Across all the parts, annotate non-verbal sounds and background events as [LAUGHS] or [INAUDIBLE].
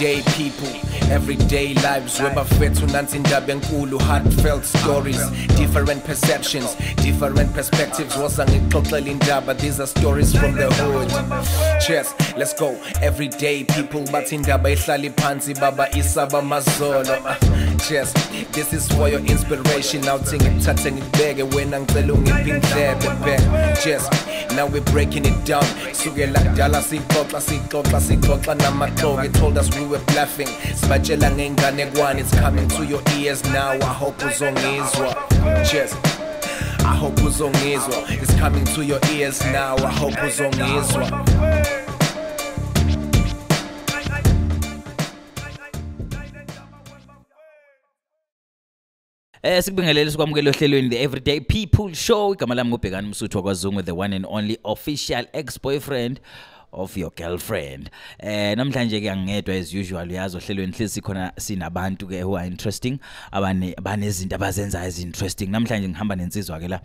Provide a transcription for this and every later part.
everyday people everyday lives webafethu nansi indaba enkulu heartfelt stories different perceptions different perspectives wosa ngixoxela indaba these are stories from the hood cheers let's go everyday people bathi indaba ihlala phansi baba isaba mazolo Ah, this is for your inspiration nawuthi ngikuthathe ngikubeke wena ngicela ungiphi indlebe back now we're breaking it down sukela kudala sixoxa sixoxa sixoxa namaxoki They told us we were bluffing sibatshela ngenganekwane it's coming to your ears now. I hope uzongizwa cheers. I hope uzongizwa It's coming to your ears now. I hope uzongizwa Eh sikubingelele sikwamukele ohlelweni the Everyday People Show. Igama lami ngubhekani Msuthu kwaZungu the one and only official ex-boyfriend of your girlfriend. Eh namhlanje ke angedwa as usual uyazi ohlelweni hlezi sikhona sinabantu ke who are interesting abane banezinto abazenzayo ezi interesting. Namhlanje ngihamba nensizwa ke la.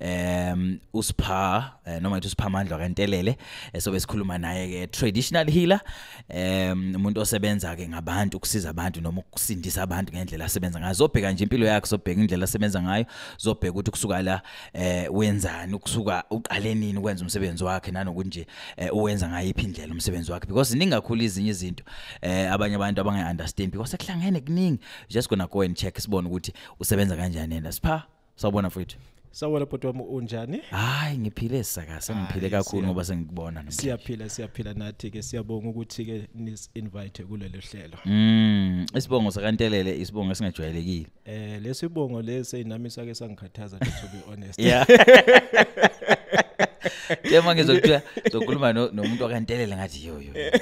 um usipha eh, noma ithi usipha amandla kantelele esobe sikhuluma naye ke traditional healer um umuntu osebenza ke ngabantu ukusiza abantu noma ukusindisa abantu ngendlela asebenza ngayo zobheka nje impilo yakhe zobheka indlela asebenza ngayo zobheka ukuthi kusuka la eh wenzani ukusuka uqale nini ukwenza umsebenzi wakhe nanokuthi nje eh, uwenza ngayiphi indlela umsebenzi wakhe? Because ningakhulu izinye izinto eh abanye abantu abangayi understand because ekuhlangene kuningi. Just gonna go and check sibone ukuthi usebenza kanjani yena sipha sawubona mfowethu Sawona bhuti wami unjani? hayi ngiphile saka sengiphile Hayi, kakhulu siya- ngoba sengikubona namhlanje Siyaphila siyaphila nathi ke siyabonga ukuthi ke nis invite kulelo hlelo. mm isibongo sakantelele isibongo esingajwayelekile. Eh lesibongo lesi nami sake sangikhathaza nje to be honest. yeah. [LAUGHS] [LAUGHS] Tema ngizokuthiya zokhuluma no- nomuntu wakantelele ngathi yo yo. yo.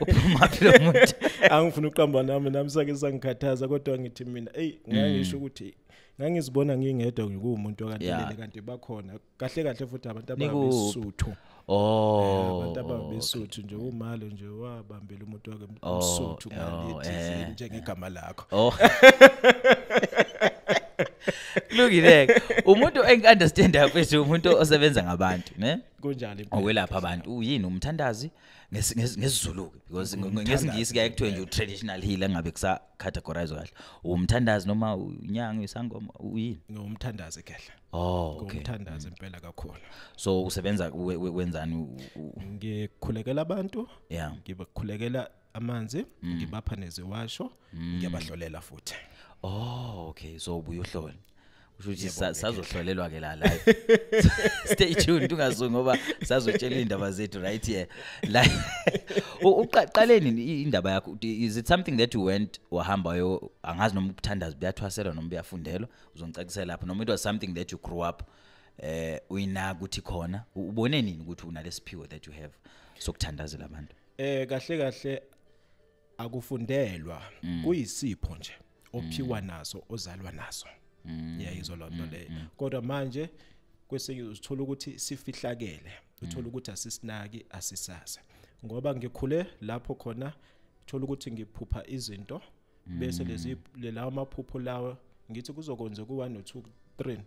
Uphuma phi lo muntu? [LAUGHS] Angifuna uqamba nami nami sake sangikhathaza kodwa ngithi mina hey ngangisho ukuthi ngangizibona ngingedwa ngikumuntu Yeah. okantelele kanti bakhona kahle kahle futhi abantu Nikuphi? ababesuthu. Oh. abantu ababesuthu nje umalo nje wabambela umuntu wake Oh, umsuthu oh, ngalithi eh. njengegama lakho. Oh. [LAUGHS] [LAUGHS] Lukile. Umuntu engiunderstand futhi umuntu osebenza ngabantu, ne? kunjani. Okwelapha abantu. Uyini umthandazi? ngesizulu-ke ngesizulu because nge- ngesingisi kuyaye kuthiwe nje u-traditional healer ngabe kusa categorize kahle. Umthandazi noma unyanga isangoma uyini? ngumthandazi kahle Oh, okay. umthandazi impela kakhulu So usebenza we- we- wenzani? ngikhulekela abantu Yeah. ngibakhulekela amanzi ngibapha neziwasho ngiyabahlolela futhi Oh, okay. So ubuye uhlole. Kusho ukuthi sa- sazohlolelwa ke la live. [LAUGHS] Stay tuned ungazungi ngoba sazotshela indaba zethu right here. La [LAUGHS] U- uqaleni i- indaba yakho? Is it something that you went wahamba yo angazi noma ukuthandaza buyathwaselwa noma buyafundelwa? Uzongicacisela lapho. Noma it was something that you grew up eh uyinaka ukuthi khona? U- ubone nini ukuthi unalesiphiwo that you have sokuthandazela abantu? Eh kahle kahle akufundelwa. Kuyisipho nje. Ophiwa naso ozalwa naso. Yayizwa lonto leyo. kodwa manje kwesinye uzithola ukuthi sifihlakele uthola ukuthi asisinaki asisazi ngoba ngikhule lapho khona uthola ukuthi ngiphupha izinto bese lezi lawo maphupho lawo ngithi kuzokwenza ku 1 no 2 3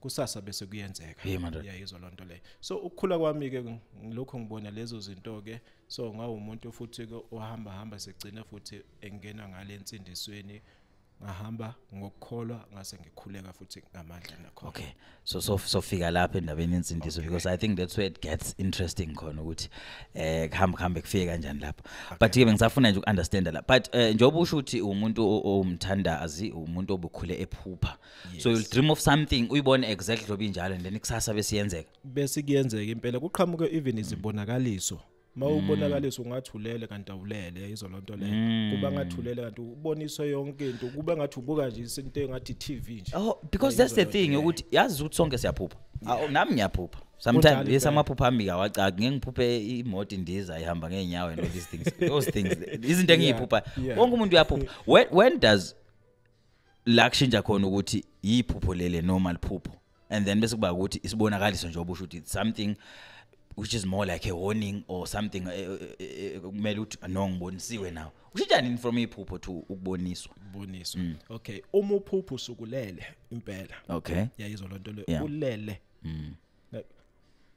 kusasa bese kuyenzeka. Yeah, man. yayizwa lonto leyo. So ukukhula kwami ke ngilokho ngibona lezo zinto ke so ngawumuntu futhi ke ohamba hamba segcina futhi engena ngale nsindisweni ngahamba ngokukholwa ngase ngikhuleka futhi ngamandla nakho Okay. So so so fika lapha endabeni yensindiso because I think that's where it gets interesting khona ukuthi eh kuhamba kuhambe kufike kanjani lapha. But ke bengisafuna nje ukunderstand la. But eh, njengoba usho ukuthi umuntu o- omthandazi umuntu obukhule ephupha. So you'll dream of something uyibone exactly lobi njalo and then kusasa besiyenzeka. bese kuyenzeka impela kuqhamuke even izibonakaliso mawubonakaliso ungathulele kanti awulele yayizwa lonto leyo kuba ngathulele kanti uboniswe yonke into kuba ngathi ubuka nje isinto engathi TV nje Oh because that's the thing ukuthi yazi ukuthi sonke siyaphupha. Ah, Nami ngiyaphupha. Sometimes Kunjalo yes impela. amaphupha ami kawacaki ngeke ngiphuphe imoto indiza ihamba ngeenyawo and all these things. Those things izinto engiyiphupha. yeah. Wonke umuntu uyaphupha. When when does la kushintsha khona ukuthi yiphupho lele normal phupho and then bese kuba ukuthi isibonakaliso nje obusho ukuthi it's something which is more like a warning or something eh, eh, eh, kumele ukuthi no ngibonisiwe nawo ushintsha nini from iphupho to ukuboniswa. Boniswa okay uma uphupho usukulele impela. Okay. Yayizwa lonto leyo. Yeah. ulele. Na-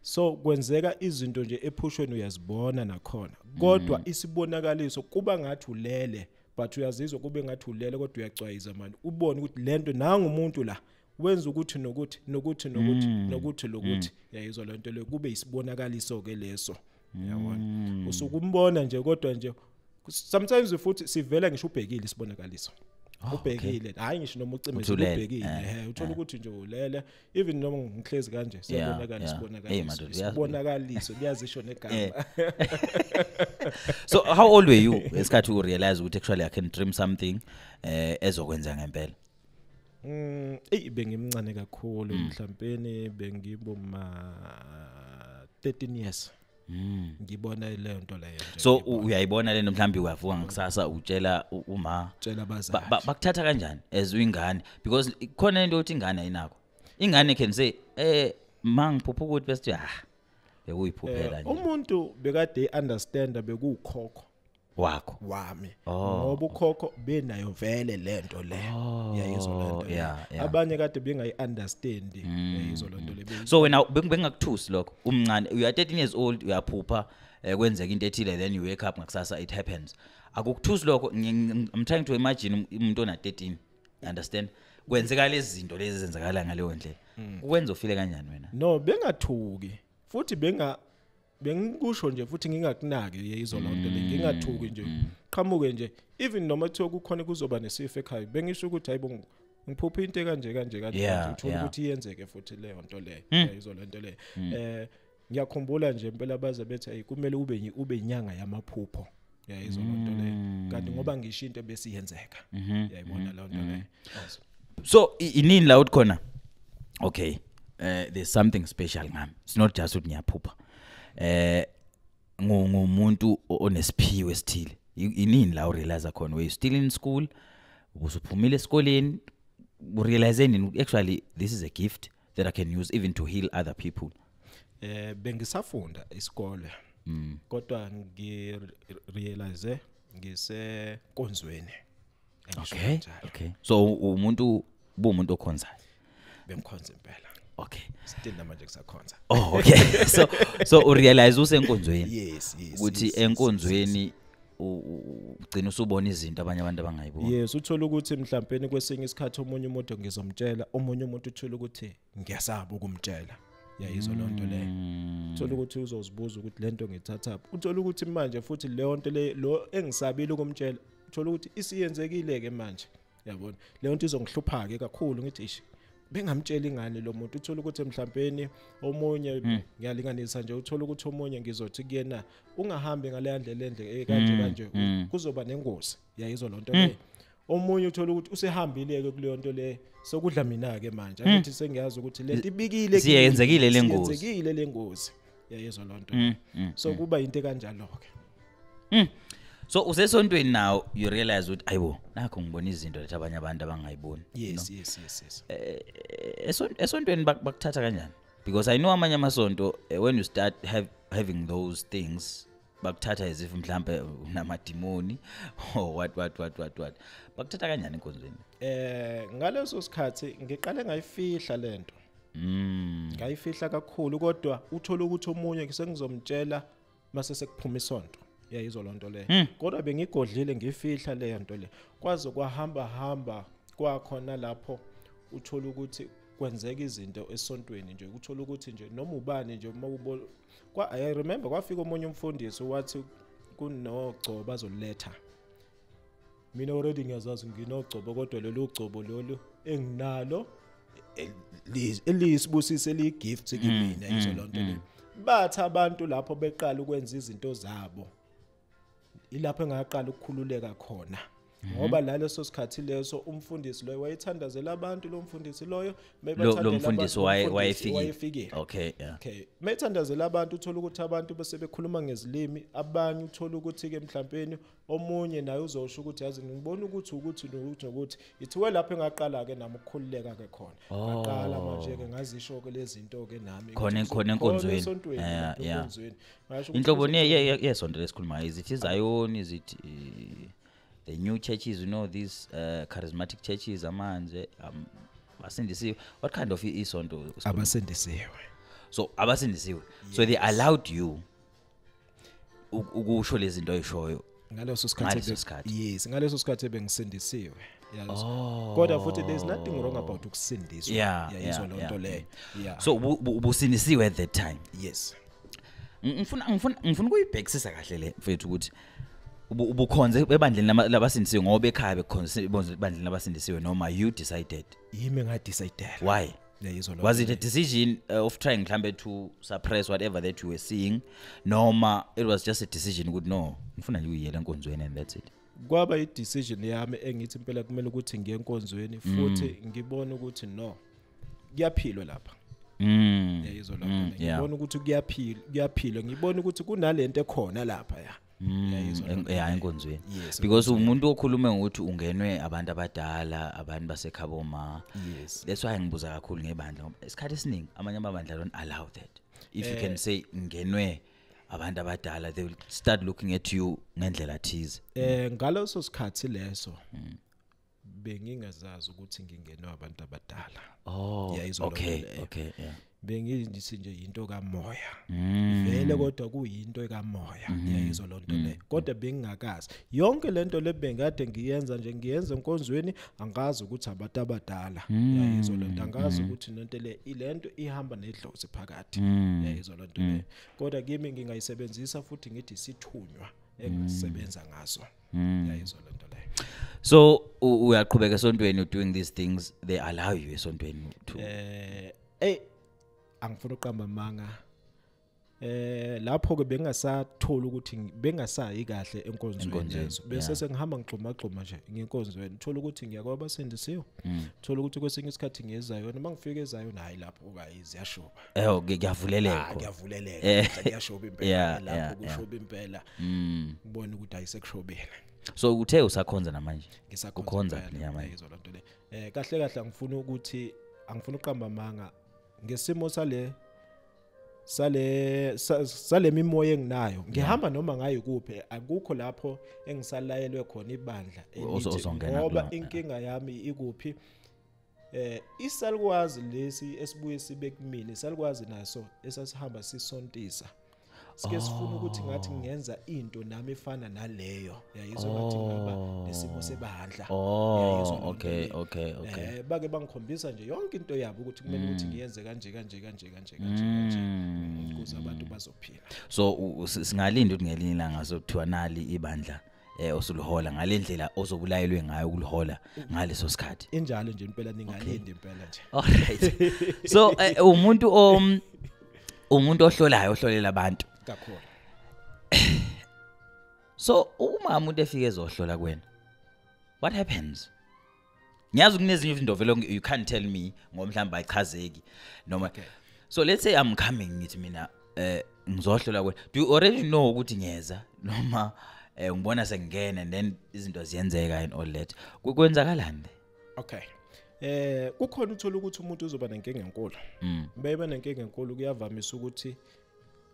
so kwenzeka izinto nje ephushweni uyazibona nakhona. Kodwa Mm. isibonakaliso kuba ngathi ulele but uyazizwa kube ngathi ulele kodwa uyacwayiza manje. Ubone ukuthi lento nanga umuntu la wenza ukuthi nokuthi nokuthi nokuthi Mm. nokuthi lokuthi. Yayizwa lento le kube isibonakaliso ke leso Mm. yabona usukumbona nje kodwa nje sometimes futhi sivela ngisho ubhekile isibonakaliso. Ubhekile. Hayi ngisho noma ulele, ubhekile. Eh, ehe uthola ukuthi nje ulele even noma ngihlezi kanje siyabonakala uyazi- isibonakaliso liyazisho negama. Eh. [LAUGHS] so how old were you? Esikhathi u realize ukuthi actually i can dream something eh ezokwenza ngempela. Mm, ey bengimncane kakhulu mhlawumbe bengiboma 13 years. Mm. Ngibona le nto leyo nje. so u- uyayibona lento mhlambi uyavuka ngakusasa utshela u- uma tshela Ba- abazali. ba- bakuthatha kanjani as uyingane because khona into yokuthi ingane ayinakho ingane can say eh mangiphupha ukuthi bese ah bekuyiphuphela Eh, nje umuntu bekade understand bekukhokho wakho. Wami. Oh. ngoba ukhokho benayo vele lento le. Yayizwa lento le. yeah, yeah. abanye kade bengayi understand yayizwa lento le Be- so wena beng- bengakuthusi lokho? Umncane you are 13 years old uyaphupha eh, kwenzeka into ethile then you wake up ngakusasa it happens. Akukuthusi lokho? Ngi- ngi- i'm trying to imagine um- umuntu ona 13 you understand? Kwenzeka lezi zinto lezi zenzakala ngaleyo ndlela. Ukwenza ufile kanjani wena? No bengathuki futhi benga bengikusho nje futhi ngingakunaki yayizwa lonto le ngingathuki nje. Qhamuke nje. Even noma kuthiwa kukhona kuzoba nesifo ekhaya bengisho ukuthi hayi ngi- ngiphupha into kanje kanje kanje Yeah, kanje. yeah. ukuthi iyenzeke futhi leyo nto leyo yayizwa lento leyo eh ngiyakhumbula nje impela baze bethi hayi kumele ube ube inyanga yamaphupho. Yayizwa nto leyo kanti ngoba ngisho into besiyenzeka yayibona leyo nto leyo so inini la uthi khona? Okay uh, there's something special ngami it's not just ukuthi ngiyaphupha eh ngu- ngumuntu o- onesiphiwo esithile inini la urealize khona were you still in school? Ubusuphumile esikoleni urealize nini? Actually this is a gift that i can use even to heal other people. Eh bengisafunda isikole kodwa ngirealize ngisekonzweni. Engisho okay okay. So umuntu bumuntu okhonzayo? Bengikhonza impela okay. Still namanje kusakhonza. Oh okay. [LAUGHS] So so urealize usenkonzweni? Yes yes ukuthi yes, yes, enkonzweni ugcina usubona izinto abanye abantu abangayiboni? Yes uthola ukuthi mhlawumbe kwesinye isikhathi omunye umuntu ngizomtshela omunye umuntu uthola ukuthi ngiyasaba ukumtshela. Yayizwa loo nto leyo. Uthola ukuthi uzozibuza ukuthi lento ngithatha uthola ukuthi manje futhi leyo nto le lo engisabile ukumtshela uthola ukuthi isiyenzekile ke manje. Yabona? Leyo nto izongihlupha ke kakhulu ngithi ish bengamtshela ingane lo muntu? Uthola ukuthi mhlawumbe omunye ngiyalinganisa nje uthola ukuthi omunye ngizothi kuyena ungahambi ngale ndlela endle eh, kanje kanje u- kuzoba nengozi. Yayizwa lo nto leyo. Omunye uthola ukuthi usehambile ke kuleyo nto le sokudla mina ke manje angithi sengiyazi ukuthi lento ibikile kimi, Siyenzekile le ngozi. siyenzekile le ngozi. Yayizwa lo nto Mm, leyo. mm, so kuba into kanjalo ke so usesontweni now you realize ukuthi ayibo nakho ngibona izinto lethi abanye abantu abangayiboni yes no? yes yes yes. Eh, eson- esontweni bak- bakuthatha kanjani? Because i know amanye amasonto eh, when you start have, having those things bakuthatha as if mhlambe unamadimoni [LAUGHS] or what what what what what. Bakuthatha kanjani enkonzweni? Eh ngaleso sikhathi ngiqale ngayifihla lento mm ngayifihla kakhulu kodwa uthola ukuthi omunye sengizomtshela mase sekuphuma isonto yayizwa lonto leyo kodwa bengigodlile ngifihla leyo nto le. Kwaze kwahamba hamba kwakhona lapho uthola ukuthi kwenzeka izinto esontweni nje. Uthola ukuthi nje noma ubani nje uma ubo kwa i remember kwafika omunye umfundisi wathi kunogcobo bazoletha mina already ngiyazazi nginogcobo kodwa lelo gcobo lolu enginalo eli- eliyisibusiso eliyigift kimina yizo lonto le. bathi abantu lapho beqala ukwenza izinto zabo ilapho engaqala ukukhululeka khona. Ngoba laleso sikhathi leso umfundisi loyo wayethandazela abantu lo mfundisi loyo lo mebathandela lo mfundisi abantu, waye- umfundisi wayefikile wayefikile okay yeah okay methandazela abantu uthola ukuthi abantu bese bekhuluma ngezilimi abanye uthola ukuthi ke mhlawumbe omunye naye uzosho ukuthi yazi ngibona ukuthi ukuthi nokuthi nokuthi ithiwe lapho engaqala ke nami ukukhululeka ke khona ngaqala manje ke ngazisho ke lezi zinto ke nami Oh. Khona- ukuthi khona khona enkonzweni. esontweni, Yeah, lapho yeah. enkonzweni. Ngasho ukuthi inhlobo kuze- ne ye- ye- yesonto lesikhulumayo is it izion is it eh, the new churches you know these uh, charismatic churches amanje um, basindisiwe what kind of isonto abasindisiwe. So abasindisiwe. Yes. so they allowed you ukusho lezi zinto oyishoyo. Ngaleso sikhathi Ngaleso sikhathi. yes ngaleso sikhathi bengisindisiwe yazo kodwa futhi there's nothing wrong about ukusindiswa. Yeah, yayizwa yeah, nto yeah. leyo yeah. So ubu- ubu- ubusindisiwe at that time? Yes. Ng- ngifuna ngifuna ngifuna ukuyibhekisisa kahle le mfethu ukuthi ubukhonze ebandleni lama- labasindisiwe ngoba ekhaya bekhonze ebandleni labasindisiwe noma you decided. Yimi ngadecidela why? Yayizwa lo was nto it a decision uh, of trying mhlambe to suppress whatever that you were seeing? Noma it was just a decision ukuthi no ngifuna nje uyiyela enkonzweni and that's it? Kwaba i-decision yami engithi impela kumele ukuthi ngiye enkonzweni futhi Mm. ngibone ukuthi no kuyaphilwa lapha. Mm. yayizwa lo Mm, nto yeah. ngibone ukuthi kuyaphilwa kuyaphilwa. Ngibone ukuthi kunalento ekhona lapha ya. Mm, ya leyo. enkonzweni. Because umuntu okhulume ngokuthi ungenwe abantu abadala abantu basekhaboma yes. that's why ngibuza kakhulu ngebandla isikhathi esiningi amanye amabandla don't allow that. If you Eh. can say ngenwe abantu abadala they will start looking at you ngendlela thize. Eh ngaleso sikhathi leso Mm. bengingazazi ukuthi ngingenwe abantu abadala. Oh nto okay okay yeah. Bengithi nje into kamoya. Mm. vele kodwa kuyinto kamoya Mm-hmm. yayizwa lo nto leyo. Kodwa bengingakazi yonke lento le bengade ngiyenza nje ngiyenza enkonzweni angazi ukuthi abantu abadala. Mm. yayizwa lo nto angazi ukuthi lento le ilento ihamba nedlozi phakathi. Mm. yayizwa lo nto leyo. Kodwa kimi ngingayisebenzisa futhi ngithi sithunywa engisebenza ngaso. Mm. yayizwa lo nto leyo. So u- uyaqhubeka esontweni doing these things they allow you esontweni to eh ey angifuna uqamba manga. Eh lapho ke bengasathola ukuthi ngi- bengasayi kahle enkonzweni Enkonzweni, lezo bese yeah. sengihamba ngixhuma xhuma nje ngenkonzweni thola ukuthi ngiyakwaba sendisiwe. Thola ukuthi kwesinye isikhathi ngiyezayo yona mangifika ezayo hayi lapho kayi ziyashuba eh okay kuyavuleleka. Ah khona. kuyavuleleka. Eh. mhla kuyashuba impela. [LAUGHS] Yeah, lapho yeah, kushuba impela. Mm. Ngibona ukuthi ayisekushobeni so uthe usakhonza namanje? Ngisakhonza Ukhonza impela, yeah, manje. yayizwa lonto le. Eh kahle kahle angifuna ukuthi angifuna uqamba manga. Ngesimo sale sale sa- sale mimoya enginayo ngihamba noma ngayi kuphi akukho lapho engisalayelwe khona ibandla Ozo- elithi, ozongena ngoba kulona. inkinga yami ikuphi. Eh isalikwazi lesi esibuye sibe kumini salikwazi naso esasihamba sisontisa sike sifuna ukuthi ngathi ngenza into nami efana naleyo. Yayizwa ngathi ngaba nesimo sebandla. Oh Yayizwa loo nto okay leyo. okay okay eh bake bangikhombisa nje yonke into yabo ukuthi kumele ukuthi ngiyenze kanje kanje kanje kanje kanje kanje. Mm. ukuze abantu bazophila. So u- u- si- singalinda ukuthi ngelinye ilanga sokuthiwa nali ibandla eh osuluhola ngalendlela ozobulayelwe ngayo ukulihola ngaleso sikhathi. Injalo nje impela ningalindi impela nje. Alright so eh, umuntu om umuntu ohlolayo ohlolela abantu. Kakhulu. [CLEARS THROAT] So uma umuntu efika ezohlola kuwena what happens? Ngiyazi kunezinye izinto vele you can't tell me ngomhlamba ayichazeki noma Okay. so let's say i'm coming ngithi mina eh ngizohlola kuwena. Do you already know ukuthi ngiyeza [LAUGHS] noma eh ngibona sengingena and then izinto ziyenzeka and all that. Kwenzakalani? Okay. Eh kukhona uthola ukuthi umuntu uzoba nenkinga enkulu. Mm. bebe nenkinga enkulu kuyavamisa ukuthi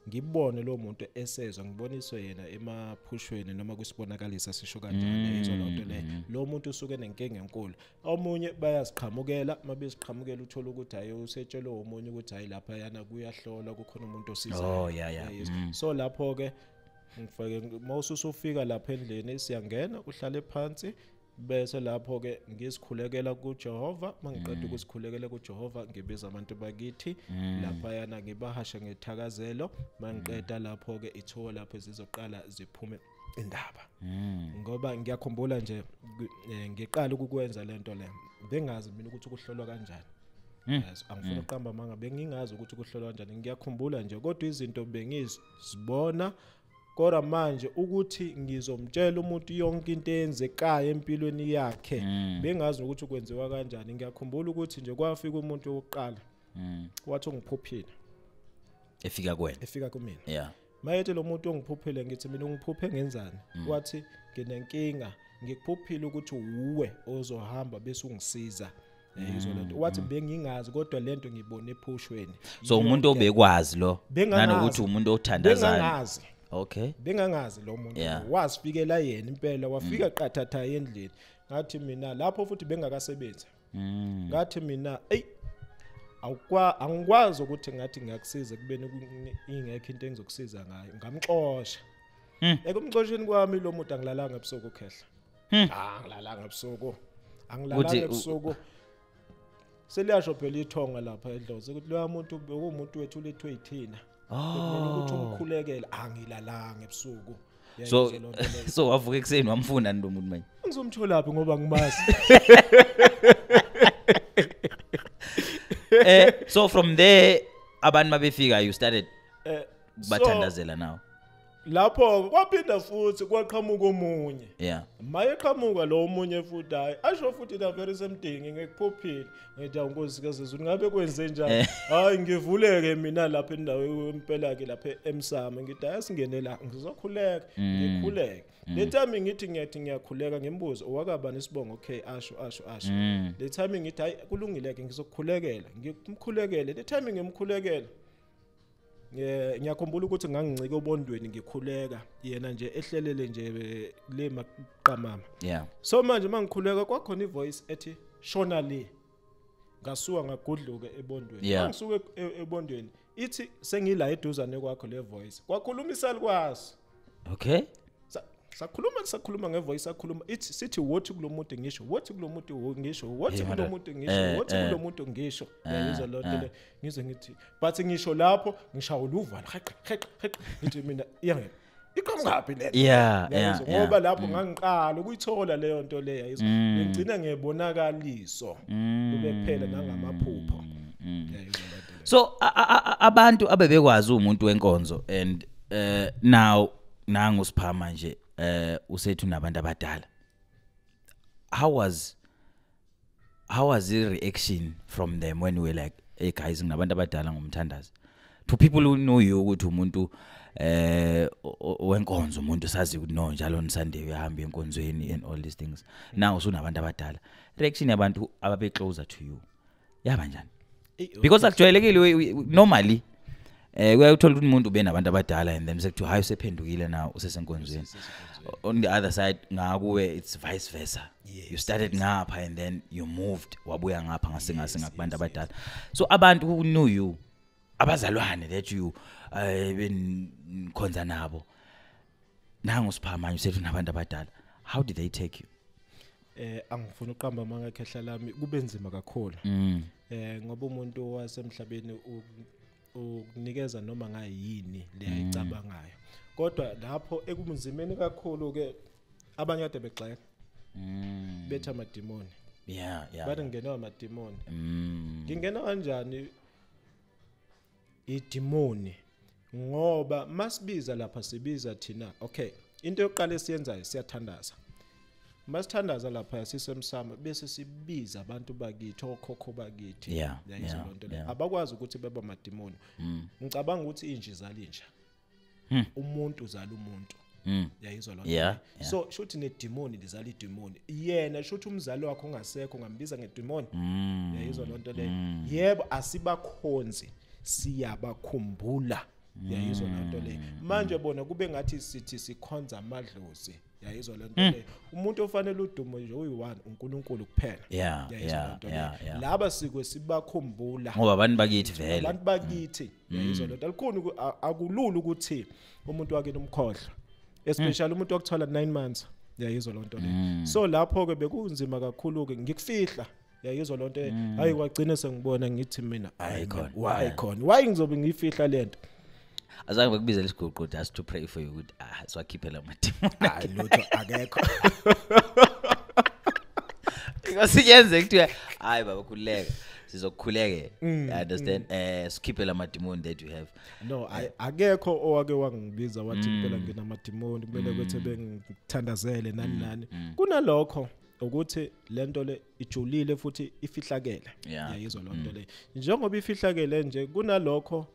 ngibone lo muntu esezwa ngiboniswe yena emaphushweni noma kwisibonakalisa sisho kanjani yizo lonto le. Lo muntu usuke nenkinga enkulu. Omunye bayaziqhamukela mabeziqhamukela uthola ukuthi hayi usetshelwe omunye ukuthi hayi lapha yana kuyahlola kukhona umuntu osizayo. Oh, yeah, yeah. Mm. so lapho ke ngifake mawususufika lapha endlini siyangena uhlale phansi bese lapho ke ngisikhulekela kuJehova mangiqeda ukusikhulekela kuJehova ngibiza abantu bakithi lapha yana ngibahasha ngethakazelo mangiqeda lapho ke ithuwa lapho zizoqala ziphume indaba. Ngoba ngiyakhumbula nje ngi- eh, ngiqala ukukwenza lento le bengazi mina ukuthi kuhlolwa kanjani. Yes, angifuna uqamba manga bengingazi ukuthi kuhlolwa kanjani. Ngiyakhumbula nje kodwa izinto bengizibona kodwa manje ukuthi ngizomtshela umuntu yonke into eyenzekayo empilweni yakhe bengazi ukuthi kwenziwa kanjani. Ngiyakhumbula ukuthi nje kwafika umuntu wokuqala Mm. wathi ungiphuphile. Efika kuwena? Efika kumina. Yeah mayethe lo muntu ongiphuphile ngithi mina ungiphuphe ngenzani? Wathi nginenkinga. Ngikuphuphile ukuthi uwe ozohamba bese ungisiza. Yizo lento. Wathi bengingazi kodwa lento ngibone ephushweni so umuntu obekwazi lo nanokuthi umuntu othandazayo. Bengangazi. Okay. Bengangazi lo muntu. Yeah. wasifikela yena impela wafika qathatha endlini. Ngathi mina lapho futhi bengakasebenzi. Mm. ngathi mina ey awukwa angikwazi ukuthi ngathi ngiyakusiza kubeni ku- ingekho into engizokusiza ngayo. Ngamxosha. Ekumxosheni kwami lo muntu angilalanga ebusuku khehla. Ah ngilalanga ebusuku. Angilalanga Uthi u- ebusuku. Seliyasho phela ithonga lapha edlozi ukuthi loya muntu bekuwumuntu wethu lethwe yithina. Bekumele ukuthi umkhulekele angilalanga ebusuku. So Yayizwa lonto leyo. so wavuka ekuseni wamfuna ndo umuntu manje? Ngizomtholaphi ngoba ngimazi? [LAUGHS] Eh so from there abantu mabefika you started Eh, bathandazela now lapho kwaphinda futhi kwaqhamuka omunye. Yeah. Mayeqhamuka lo omunye futhi hayi asho futhi na very semdingi ngekuphophile ngithi awunkosikazi zulu ngabe kwenze njani? Eh. hayi ngivuleke mina lapha endaweni empela ke lapha emsamo. Ngithi hayi singenela ngizokhuleka ngikhuleke. Le time ngithi ngiyathi ngiyakhuleka ngimbuzo owakabani isibongo okay asho asho asho. Le time ngithi hayi kulungileke ngizokukhulekela ngimkhulekele. Le time ngimkhulekela Eh ngiyakhumbula ukuthi ngangincike obondweni ngikhuleka yena nje ehlelele nje eh, le maqamama. Yeah. So manje mangikhuleka kwakhona ivoice ethi shona le ngasuka ngagudluka ebondweni. Yeah. mangisuka e- e- ebondweni ithi sengila eduzane kwakho le voice. Kwakhuluma isalikwazi okay. Sa- sakhuluma sakhuluma ngevoice sakhuluma ithi sithi wothi kulomuntu ngisho wothi kulomuntu wo- ngisho wothi Hey, kulomuntu madod- ngisho eh, wothi eh. kulomuntu ngisho. Yayizwa lonto eh. le ngize ngithi but ngisho lapho ngishawula uvalo heqe heqe heqe ngithi mina iyangena iqhamukapi le? Yeah, Yayizwa, yeah, ngoba yeah. lapho ngangiqala ukuyithola leyo nto leyo yayizwa ngigcina ngebonakaliso kube kuphela nangamaphupho. Yayizwa lonto leyo so a- a- a- abantu abebekwazi umuntu wenkonzo and eh now nangu siphama nje eh usethu nabantu abadala. How was how was the reaction from them when we were like hey guys nginabantu abadala ngumthandazi to people who know you ukuthi umuntu eh wenkonzo umuntu sazi ukuthi no njalo on Sunday uyahamba enkonzweni and all these things. Now usunabantu abadala. Reaction yabantu ababe closer to you yaba njani? Because akujwayelekile normally eh uyayithola ukuthi umuntu benabantu abadala and then sekuthiwa hayi usephendukile now usesenkonzweni. On the other side ngakuwe it's vice versa. You started ngapha and then you moved wabuya ngapha ngasengase ngakubantu abadala. So abantu who knew you abazalwane that you eh benkhonza nabo nangu siphama manje usethu nabantu abadala. How did they take you? Eh angifuna uqamba mangakhehla lami kube nzima kakhulu. Mm. Eh ngoba umuntu wasemhlabeni u- ukunikeza noma ngayini leyayicabangayo kodwa lapho ekumzimeni kakhulu ke abanye kade begxeka mm. Betha amadimoni. Yeah yeah bathi ngingenwa amadimoni. Mm. Ngingena kanjani? Idimoni. Ngoba masibiza lapha sibiza thina okay into yokuqala esiyenzayo siyathandaza. Masithandaza lapha sisemsamo bese sibiza abantu bakithi okhokho bakithi. Yeah, yayizwa yeah, lonto le yeah. abakwazi ukuthi beba amadimoni ngicabanga ukuthi inje izala inja umuntu uzala umuntu. Mm yayizwa lonto Yeah, le. yeah. so shuthi nedimoni lizala idimoni. Yena shuthi umzali wakho ongasekho ngambiza ngedimoni. Mm yayizwa lonto leyo. Yebo asibakhonzi siyabakhumbula. Yayizwa lonto leyo manje bona kube ngathi sithi sikhonza amadlozi. Yayizwa lonto leyo umuntu ofanele udumo nje uyi-one unkulunkulu kuphela. Yeah, yayizwa yeah, lonto leyo yeah, yeah. laba sikwe sibakhumbula. Ngoba abantu bakithi vele. abantu bakithi yayizwa lonto alikhona uku- a- akulula ukuthi umuntu wakini umkhohlwa especially umuntu wakuthola 9 months. Yayizwa lonto leyo so lapho ke bekunzima kakhulu ke ngikufihla. Yayizwa lonto leyo hayi kwagcina sengibona ngithi mina Ayikhona. why khona? Why ngizobe ngiyifihla lento azange bekubizela isigqugqudi just to pray for you ukuthi ah amadimoni hayi lutho akekho because iyenze kuthiwa hayi baba khululeka sizokukhuleke mm, understand? eh sikhiphela amadimoni that you have. No ay- akekho owake wangibiza wathi kuphela nginamadimoni kumele kwethe bengithandazele nani nani. kunalokho ukuthi le nto le ijulile futhi ifihlakele. Yeah. yayizwa lonto le. Njengoba ifihlakele nje kunalokho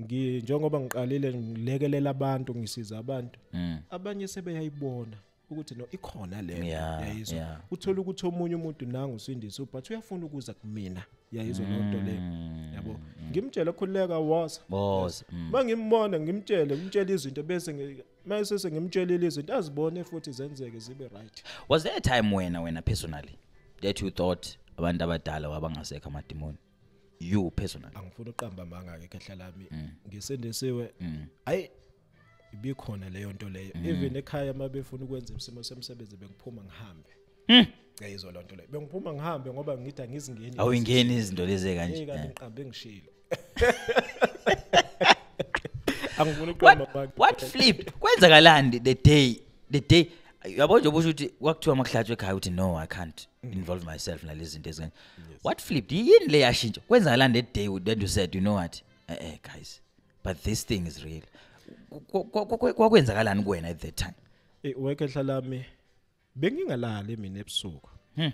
njengoba ngiqalile ngilekelela abantu ngisiza abantu mm. abanye sebeyayibona ukuthi no ikhona le. Yeah, yayizwa. yeah. uthola ukuthi omunye umuntu nangu usindisa but uyafuna ukuza kumina. Yayizwa lonto le yabo. Ngimtshela khuleka was boss mm. mangimbona ngimtshele ngimtshela izinto bese ngi- mase sengimtshelile izinto azibone futhi zenzeke zibe right. Was there a time wena wena personally that you thought abantu abadala wabangasekho amadimoni? You personally? Angifuni uqamba manga ke khehla lami ngisendesiwe ayi ibikhona leyo nto leyo. Even ekhaya mabefuna ukwenza isimo semsebenzi bengiphuma ngihambe. Yayizwa loo nto leyo. Bengiphuma ngihambe ngoba ngithi angizingeni awuyingeni izinto. lezi hey kanje kanti Eh. ngiqambe ngishilo [LAUGHS] angifuni what? uqamba manga what flipped kwenzakalani the day the day yabo nje ubusho ukuthi kwakuthiwa makuhlatshwe ekhaya uthi no i can't involve myself nalezi zinto ezikanje what flipped? Yini le yashintsha? Kwenzakalani that day then you said you know what? Eh eh guys but this thing is real. Ku- ku- ku- ku- kwakwenzakalani kuwena at that time? Eh wekhehla lami bengingalali mina ebusuku.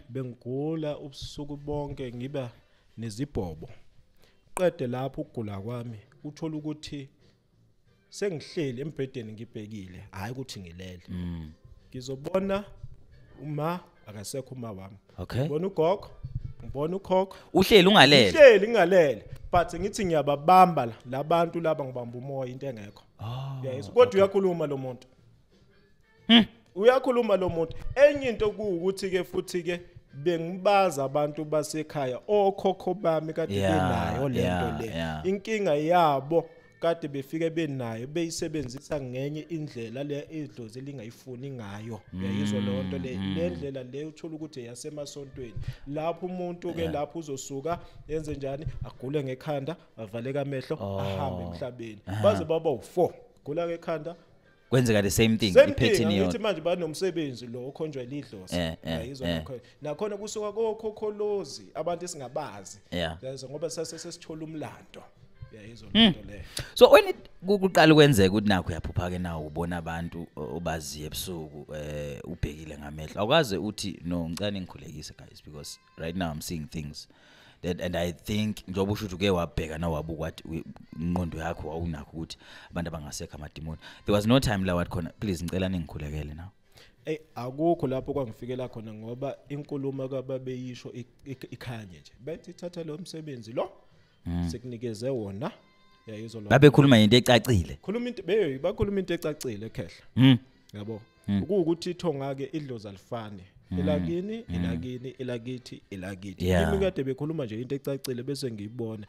Bengigula ubusuku bonke ngiba nezibhobo. Qede lapho ukugula kwami uthola ukuthi sengihleli embhedeni ngibhekile hayi ukuthi ngilele. Ngizobona uma akasekho uma wami. Okay. Ngibona ugogo, ngibona ukhokho. uhleli ungalele Hleli ngalele but ngithi ngiyababamba la- labantu laba ngibamba umoya into engekho. oh Yes, kodwa uyakhuluma lo muntu. Uyakhuluma lo muntu. Enye into kuukuthi ke futhi ke bengibaza abantu basekhaya okhokho bami kade Yeah, benayo lento yeah, le. yeah. Inkinga yabo kade befike benayo beyisebenzisa ngenye indlela le idlozi lingayifuni ngayo. Uyayizwa lo nto le. Le ndlela le uthola ukuthi yasemasontweni. Lapho umuntu ke lapho uzosuka yenze njani? Agule ngekhanda, avaleka amehlo, ahambe emhlabeni. Baze baba u4. Gula ngekhanda, kwenzeka the same thing same thing ipattern angithi yodwa manje banomsebenzi lo okhonjwa lidlozi Eh, eh, yayizwa eh. nakhona nakhona kusuka kokhokholozi abantu esingabazi Yeah. yayizwa ngoba sase sesithola umlando Hmm. so when kuqala kwenzeka ukuthi nakho uyaphupha ke nawo ubona abantu obaziye ebusuku eh ubhekile ngamehlo awukaze uthi no ngicane ngikhulekise guys because right now i'm seeing things that and i think njengoba usho ukuthi uke wabheka na wabuka wathi ingqondo yakho wawunakho ukuthi abantu abangasekho amadimoni. There was no time la wathi khona please ngicela ningikhulekele now Ey akukho lapho kwangifikela khona ngoba inkulumo kababeyisho ik- ik- ikhanye nje. Bethi thatha lo msebenzi lo sikunikeze wona. Yayizwa lo babekhuluma into ecacile. Khuluma into be bakhuluma into ecacile ekhehla mm yabo. Ukuwukuthi ithonga ke idlozi alifani. Elakini elakini elakithi elakithi Yeah. kimi kade bekhuluma nje into ecacile bese ngiyibona.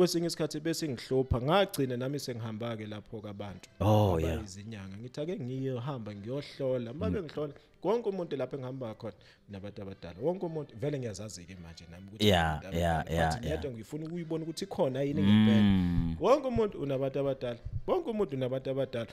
Kwesinye isikhathi bese ngihlopha ngagcina nami sengihamba ke lapho kabantu Oh, Aba yeah. izinyanga ngithi ake ngiyohamba ngiyohlola mabe ngihlola konke umuntu lapho engihamba khona nabantu abadala wonke umuntu vele ngiyazazi ke manje nami ukuthi Yeah, nabantu yeah, abadala. yeah, But yeah. ngiyedwa ngifuna ukuyibona ukuthi khona yini ngempela Mm. wonke umuntu unabantu abadala wonke umuntu unabantu abadala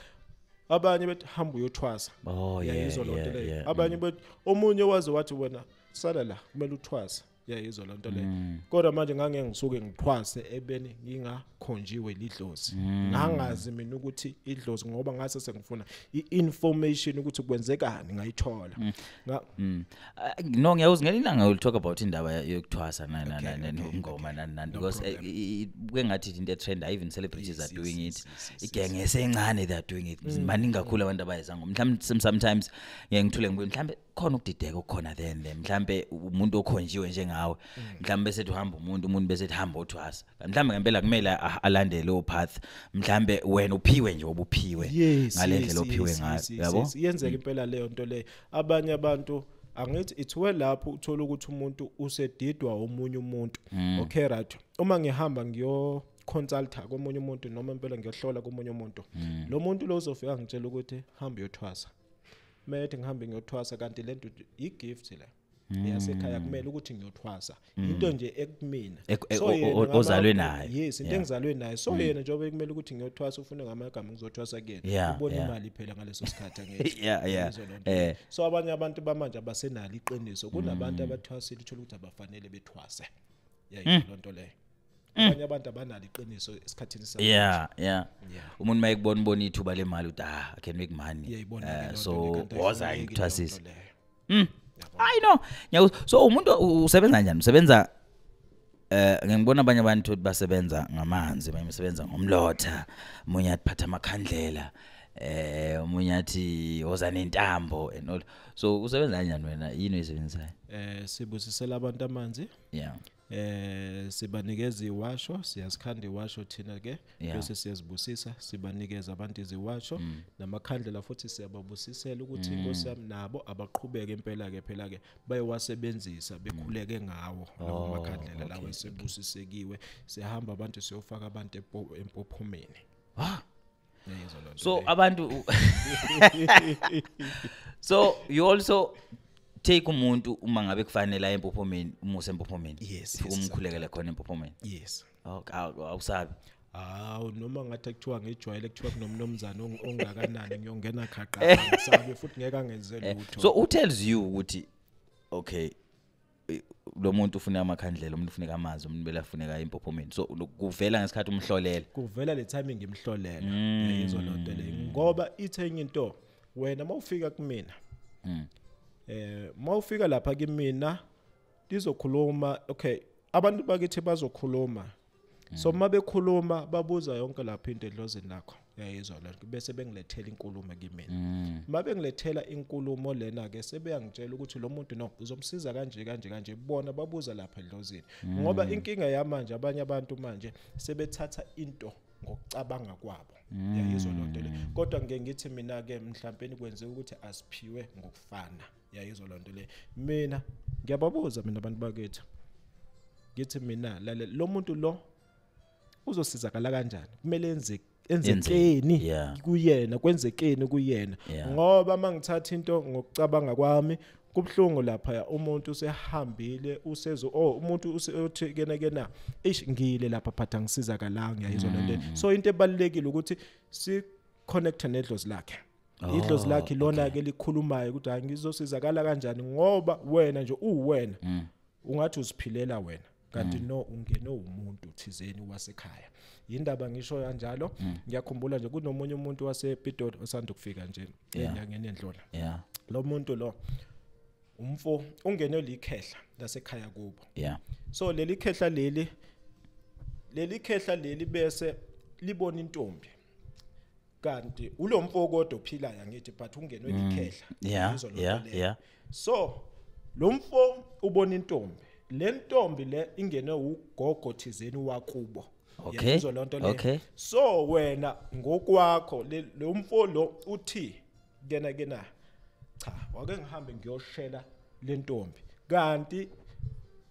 abanye bethi hamba uyothwasa Oh, yeah, yayizwa loo nto yeah, leyo yeah, abanye bethi omunye waze wathi wena sala la kumele uthwasa yayizwa loo nto leyo Mm. kodwa manje ngangeke ngisuke ngithwase ebeni ngingakhonjiwe lidlozi Mm. ngangazi mina ukuthi idlozi ngoba ngase sengifuna i-information ukuthi kwenzekani ngayithola. Nga- Mm. Uh, no ngiyawuzi ngelinanga will talk about indaba ya- yokuthwasa na na na Okay, na- okay, ngoma nani nani No because eh, problem. i- i- kuke ngathi into trend even celebrities Yes, are doing yes, it. yes, yes, yes, igenge esencane they are doing it. Maningi kakhulu abantu abayizango mhlawumbe some- sometimes ngeke ngithule ngibuye mhlawumbe khona ukudideka okukhona then then mhlawumbe umuntu okhonjiwe njengawe mhlawumbe bese uhamba umuntu umuntu bese hamba uthwasa mhlawumbe ngempela kumele alandele lo path mhlawumbe wena uphiwe nje obuphiwe yes ngale yes, ndlela ophiwe ngayo yabo? iyenzeka impela leyo nto leyo abanye abantu angithi ithiwe lapho uthola ukuthi umuntu usedidwa omunye umuntu. Okay right. Uma ngihamba ngiyo consulta komunye umuntu noma impela ngiyohlola komunye umuntu lo muntu lo uzofika ngitshela ukuthi hamba uyothwasa. Methi ngihambe ngiyothwasa kanti lento i-gift la yasekhaya kumele ukuthi ngiyothwasa into nje ekumina Ek- e- So o- yena o- ngama- ozalwe nayo. yes into Yeah. engizalwe nayo so yena njengoba kumele ukuthi ngiyothwasa ufune ngamagama ngizothwasa kuyena Yeah, ubona yeah. imali phela ngaleso sikhathi angithi [LAUGHS] Yeah, yeah. Yizwa loo nto. Eh. so abanye abantu bamanje abasenalo iqiniso kunabantu abathwasile uthola ukuthi abafanele bethwase yayizwa loo nto leyo abanye abantu abanalo iqiniso esikhathini yeah yeah. Umuntu mayekubona ubona ithuba le mali uthi ah i can make money. Eh, so woza ayifuneki leyo ngikuthwasise nto leyo. i know. Ngiyakuzwa so umuntu usebenza njani? Usebenza eh ngibona abanye abantu ukuthi basebenza ngamanzi abanye basebenza ngomlotha. Umunye athi phatha amakhandlela eh umunye athi woza nentambo. And all. So usebenza kanjani wena? Yini oyisebenzisayo? Eh sibusisela abantu amanzi. Yeah eh sibanikeza iwasho siyasikhanda iwasho thina ke Yeah. bese siyazibusisa sibanikeza abantu iziwasho namakhandlela futhi siyababusisela ukuthi inkosi yami nabo abaqhubeke impela ke phela ke bayewasebenzisa bekhuleke ngawo lawo Oh, makhandlela okay, lawo esebusisekiwe sihamba abantu siyofaka abantu empo- empophomeni Ah. yezwa loo nto so leyo. abantu [LAUGHS] so you also take umuntu uma ngabe kufanele aye empophomeni umuse empophomeni? Yes, Ufike yes, umkhulekele khona empophomeni? Yes. Okay aw- awusabi. Hawu noma ngathi kuthiwa ngejwayele kuthiwa kunomnomzana ong- ongakanani ngiyongena khaqa. Ngisabe futhi ngeke angenze Eh, lutho. so who tells you ukuthi okay eh, lo muntu ufuneka amakhandlela umuntu ufuneka amazi umuntu bela ufuneka impophomeni so lo- kuvela ngesikhathi umhlolela kuvela le timing ngimhlolela. Mm. yizwa lonto le ngoba ithenye into wena mawufika kumina Mm. Eh mawufika lapha kimina lizokhuluma okay abantu bakithi bazokhuluma. So mabekhuluma babuza yonke lapha into edlozini lakho yayizwa lonto bese bengilethela inkulumo kimina. Mm. mabe ngilethela inkulumo lena ke sebeyangitshela ukuthi lo muntu no uzomsiza kanje kanje kanje bona babuza lapha edlozini ngoba inkinga yamanje abanye abantu manje sebethatha into ngokucabanga kwabo. Yayizwa lonto le. Kodwa ngeke ngithi mina ke mhlawumbe kwenzeka ukuthi asiphiwe ngokufana. Yayizwa lonto le. Mina ngiyababuza mina abantu bakithi ngithi mina lalela lo muntu lo uzosizakala kanjani? Kumele enze enzekeni kuyena kwenzekeni kuyena. Ngoba mangithatha into ngokucabanga kwami kubhlungu lapha umuntu usehambile usezo oh umuntu uthi kena kena ish ngile lapha phatha ngisizakalanga yayizwa lento Mm-hmm. so into ebalekile ukuthi si connect nedlozi lakhe. Idlozi Oh, lakhe lona ke likhulumayo ukuthi hayi ngizosizakala kanjani ngoba wena nje uwena Mm. ungathi uziphilela wena kanti no ungene umuntu thizeni wasekhaya. Yindaba ngisho kanjalo. Ngiyakhumbula nje kunomunye umuntu wasePitoli osanda kufika nje Yeah. enyangeni endlula yeah. Lo muntu lo umfo ungenwe likhehla lasekhaya kubo. Yeah. So leli khehla leli leli khehla leli bese libona intombi. Kanti ulomfo kodwa ophilayo angithi but ungenwe likhehla. Yeah yeah yeah. So lo mfo ubona intombi. Le ntombi le ingenwe ugogo thizeni wakubo. Okay, lonto le okay. so wena ngokwakho lo mfo lo uthi kena kena. Cha wake ngihambe ngiyoshela le ntombi. Kanti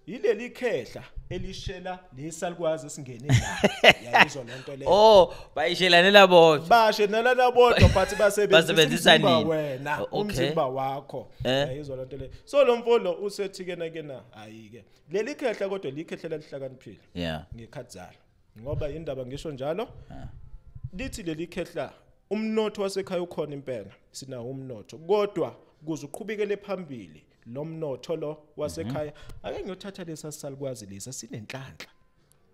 yileli khehla elishela lesalikwazi esingene la. [LAUGHS] Yayizwa lonto le. Oh bayishelanela bodwa bashe nalana bodwa but Basebenzisa basebenzisa nini? wena O- okay. umzimba wakho. Eh. yayizwa lonto le. So lo mfolo usethi kena kena hayi ke leli khehla kodwa likhehla lihlakaniphile yeah ngekhathazalo ngoba indaba ngisho njalo Ah. lithi leli khehla umnotho wasekhaya ukhona impela sinawo umnotho. Kodwa kuze uqhubekele phambili lo mnotho lo wasekhaya. Ake ngiyothatha lesa salikwazi lesa sinenhlanhla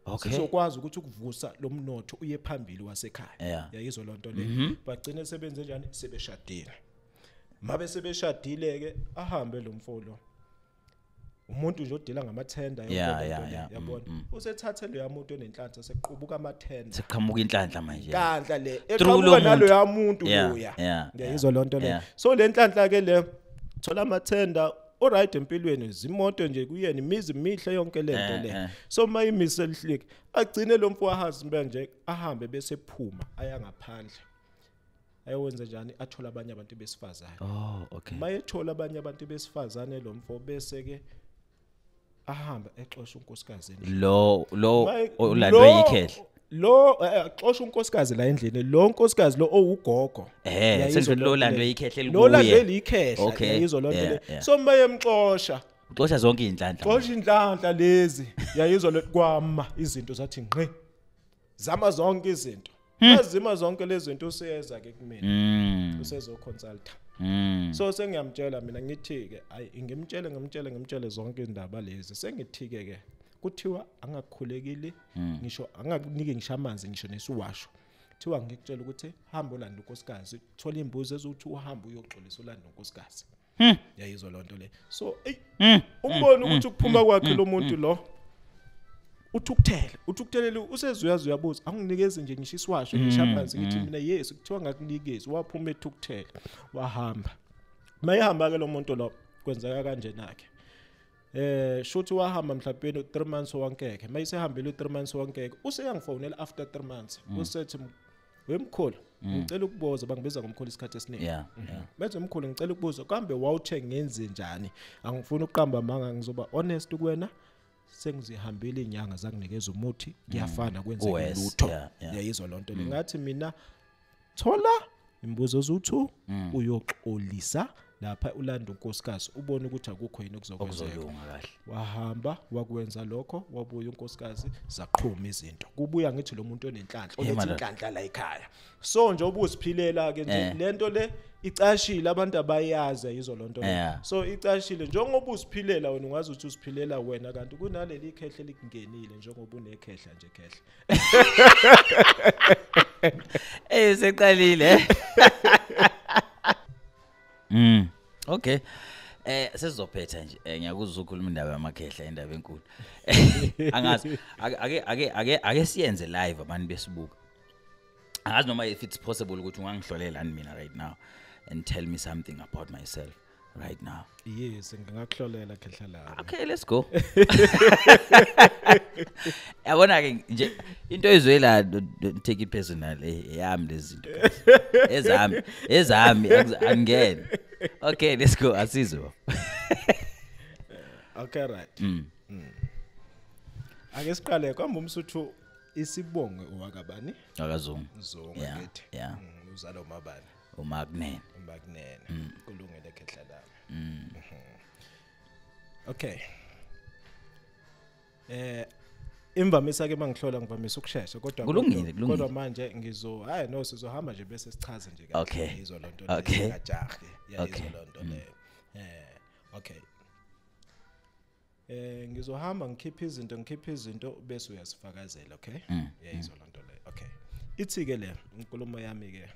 okay. Sizokwazi ukuthi ukuvusa lo mnotho uye phambili wasekhaya. Yeah. yayizwa lonto le. Bagcine sebenze njani? Sebeshadile. Mabe sebeshadile ke ahambe lo mfolo umuntu nje odila ngamathenda yonke Yeah, lento yeah, le, yeah. Mm, yabona? usethathe lo yamuntu onenhlanhla seqhubuka amathenda. Seqhamuka inhlanhla manje. Kanhla le Through lo eqhamuka nalo muntu. yamuntu Yeah, loya. yeah, ngiyayizwa lonto le. yeah. so le nhlanhla ke le thola amathenda alright empilweni zimoto nje kuyena imizi mihle yonke lento Eh, le. Eh. so mayimise lihlike agcine lo mfo wahazi nje ahambe bese phuma aya ngaphandle. Ayowenza njani? Athola abanye abantu besifazane. Oh okay. Mayethola abanye abantu besifazane lo mfo bese ke ahamba exosha unkosikazi endlini. Lo lo Maye- ulandwe lo- yikhehla lo eh, axosha unkosikazi la endlini lo nkosikazi lo owugogo. Eh, Yayizwa sengizwe lo lonto landwe le. yikhehla lo landwe elikuye likhehla Okay, yayizwa lonto yeah, le. yeah. so mayemxosha uxosha zonke inhlanhla xosha inhlanhla lezi. Yayizwa lo kwama izinto zathi ngqi. Zama zonke izinto. Azima zonke lezi zinto useyeza ke kumina. Mm usezo consulta mm so sengiyamtshela mina ngithi ke ayi ngimtshele ngimtshele ngimtshele zonke indaba lezi. Sengithi ke ke kuthiwa angakhulekile ngisho angakunike ngisho amanzi ngisho nesiwasho. Kuthiwa ngikutshela ukuthi hamba ulanda unkosikazi. Thola imbuzi ezokuthi uhambe uyoxolisa ulanda unkosikazi. Yayizwa lonto le. So ey umbone ukuthi ukuphuma kwakhe lo muntu lo uthukuthele uthukuthelele usezuyazi uyabuza. Anginikeze nje ngisho isiwasho ngisho amanzi. Ngithi mina yes kuthiwa ngakunikezi waphuma ethukuthele wahamba. Mayehamba ke lo muntu lo kwenzeka kanje nakhe eh shothi wahamba mhlawumbe 3 months wankeke mayisehambile u3 months wankeke useyangifonela after 3 months. Usethi wemkhulu ngicela ukubuza bangibiza ngomkhulu isikhathi esiningi. Yeah yeah. Benze mkhulu ngicela ukubuza kambe wawuthe ngenze njani? Angifuni uqamba amanga ngizoba honest kuwena. Sengizihambile inyanga zanginikeza umuthi kuyafana kwenzeka Uwes, lutho. yeah, yeah. yayizwa lonto le. Ngathi mina thola imibuzo ozu2 uyoxolisa lapha ulanda unkosikazi ubone ukuthi akukho yini okuzokwenzeka okuzolunga kahle. Wahamba wakwenza lokho wabuya unkosikazi zaqhuma izinto. Kubuya ngithi lo muntu onenhlanhla Hey, onethi madod- inhlanhla la ekhaya. So nje ubuziphilela ke nje Eh. lento le icashile abantu abayazi yizo lonto le. Yeah. so icashile. Njengoba uziphilela wena ungazi ukuthi uziphilela wena kanti kunaleli khehle likungenile njengoba unekhehla nje khehle [LAUGHS] Eh seqalile. [LAUGHS] Mm. Okay. Eh sesizophetha nje Eh, ngiyakuzwa ukukhuluma indaba yamakhehla indaba enkulu. [LAUGHS] Angazi ake ake ake ake ake siyenze live abantu besibuka. Angazi noma if it's possible ukuthi ungangihlolela mina right now and tell me something about myself right now. yes ngingakuhlolela khehla la Okay, let's go. [LAUGHS] Yabona ke nje into ezwela take it personal eh, yami lezi zinto. Ezami, ezami angene. Okay, let's go asizwe. [LAUGHS] okay right Mm. Mm. ake siqale kwamba umsuthu isibonge owakabani Akazungu. zungu Yeah, yeah. Mm, uzalo umabani uMagnene. umakunene Mm. kulungile khehla lami okay eh imvamisa ke mangihlola ngivamisa ukusheshsha kodwa Kulungile, kodwa- kulungile. kodwa manje ngizo hayi no sizohamba nje bese sichaze nje Okay. yizo lonto Okay. kajahi yayizo Okay. lonto le eh okay eh ngizohamba ngikhipha izinto ngikhipha izinto bese uyasifakazela okay Mm, yayizo lonto le okay ithi ke le inkulumo yami ke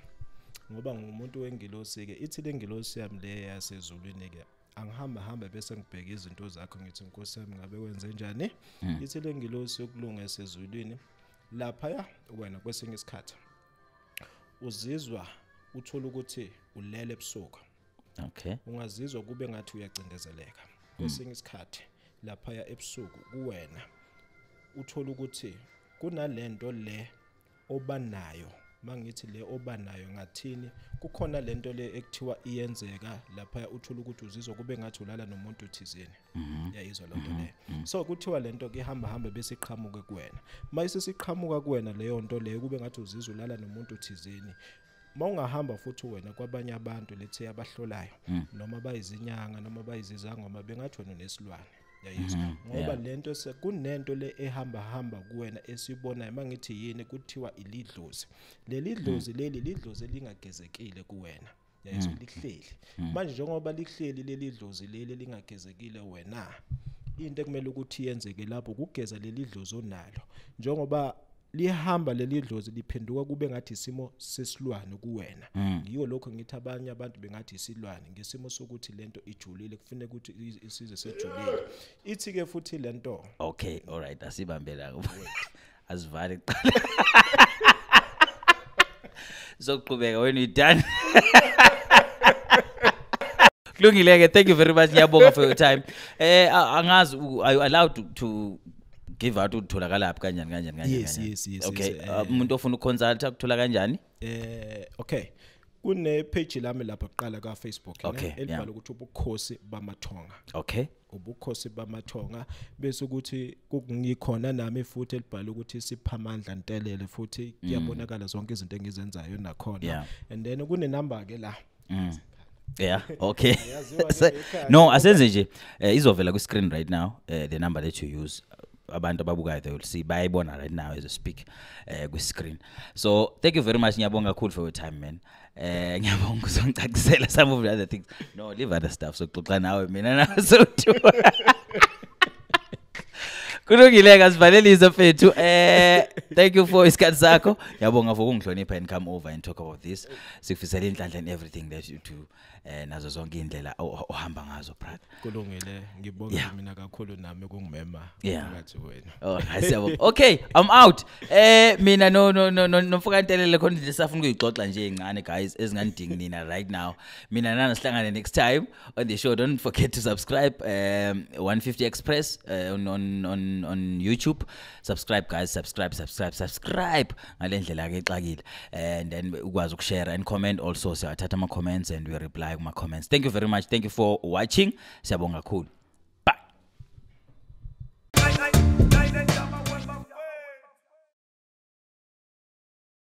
ngoba ngumuntu wengilosi ke ithi lengilosi yami le yasezulwini ke angihamba hamba bese ngibheka izinto zakho ngithi inkosi yami ngabe kwenze njani Mm. ithi lengilosi yokulunga esezulwini lapha ya wena kwesinye isikhathi uzizwa uthola ukuthi ulele ebusuku Okay. ungazizwa kube ngathi uyacindezeleka kwesinye isikhathi lapha ya ebusuku kuwena uthola ukuthi kunalento le obanayo mangithi le obanayo ngathini kukhona lento le ekuthiwa iyenzeka lapha uthola ukuthi uzizwa kube ngathi ulala nomuntu thizeni. Yayizwa lonto le so kuthiwa lento ke ihamba hamba bese iqhamuke kuwena. Mayise siqhamuka kuwena leyo nto leyo kube ngathi uzizwa ulala nomuntu thizeni mawungahamba futhi wena kwabanye abantu lethe abahlolayo noma bayizinyanga noma bayizizangoma bengathi wena unesilwane. Yayizwa ngoba yeah. lento se kunento le ehamba hamba kuwena esibonayo mangithi yini kuthiwa ilidlozi. Leli dlozi leli lidlozi elingagezekile kuwena. Yayizwa lihleli. Manje njengoba lihleli leli dlozi leli lingagezekile wena into ekumele ukuthi yenzeke lapho kugeza leli dlozi onalo. Njengoba lihamba leli dlozi liphenduka kube ngathi isimo sesilwane kuwena yiyo lokho ngithi abanye abantu bengathi isilwane ngesimo sokuthi lento ijulile kufanele ukuthi i- isize sejulile ithi ke futhi lento Okay, all right, asibambe la. [LAUGHS] Asivale kuqala. [LAUGHS] Sokuqhubeka when we done. [LAUGHS] Kulungile ke thank you very much ngiyabonga for your time. Eh a- angazi u- are you allowed to, to give out utholakala aphi kanjani kanjani kanjani. Yes, kanjani? yes, yes, Okay, yes, uh, umuntu ofuna ukuconsulta akuthola kanjani? eh okay kune page lami lapha kuqala ka Facebook ne, Okay, elibhala yeah. ukuthi ubukhosi bamathonga Okay. ubukhosi bamathonga bese ukuthi ngikhona nami futhi elibhala ukuthi siphamandla ntelele futhi kuyabonakala zonke izinto engizenzayo nakhona Yeah. and then kune number ke la Mm. Yeah, [LAUGHS] okay. [LAUGHS] No, asenze nje uh, izovela kwi-screen right now uh, the number that you use abantu ababukayo they will see bayibona right now as a speak eh ku screen. So thank you very much. Ngiyabonga kakhulu for your time man. Eh ngiyabonga uzongicacisela some of the other things. No, leave other stuff. So xoxa nawe mina nawe [LAUGHS] so kulungile kasivalelise um eh thank you for isikhathi sakho. Ngiyabonga for ukungihlonipha and come over and talk about this. Sikufisela inhlanhla and everything that you do eh nazo zonke indlela ohamba ngazo brother kulungile ngibonga Yeah. mina kakhulu nami kungimema Yeah. ngathi wena Oh. Okay, I'm out. Eh mina no no no no nomfukantelele khona nje safuna ukuyixoxa nje incane guys ezinganidingi nina right now. Mina nana sihlangane next time on the show. Don't forget to subscribe um 150 Express uh, on on on on YouTube. Subscribe guys, subscribe subscribe subscribe ngale ndlela ke exakile and then ukwazi ukushare and comment also siyathatha ama comments and we reply kuma comments. Thank you very much. Thank you for watching. Siyabonga kakhulu.